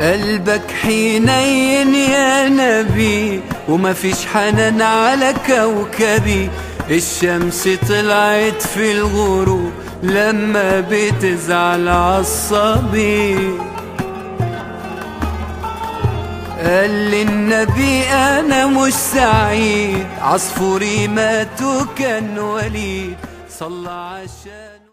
قلبك حنين يا نبي وما فيش حنان على كوكبي. الشمس طلعت في الغروب لما بتزعل عصبي قال للنبي أنا مش سعيد عصفوري مات وكان وليد. صلى عشان